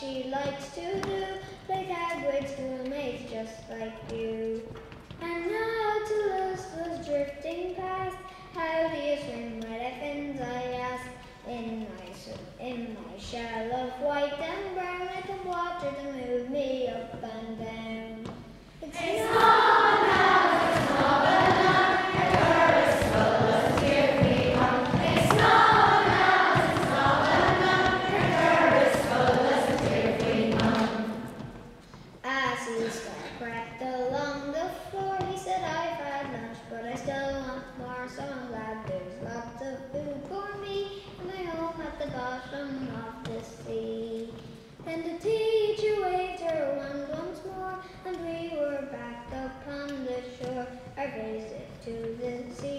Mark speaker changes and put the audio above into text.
Speaker 1: she likes to do. Play tag with schoolmates just like you. And now Toulouse was drifting past. How do you swim, my effins? I asked. In my, in my shell of white and brown, like a sat cracked along the floor. He said, I've had lunch, but I still want more, so I'm glad there's lots of food for me and my home at the bottom of the sea. Then the teacher waved her wand once more, and we were back upon the shore. I raised it to the sea.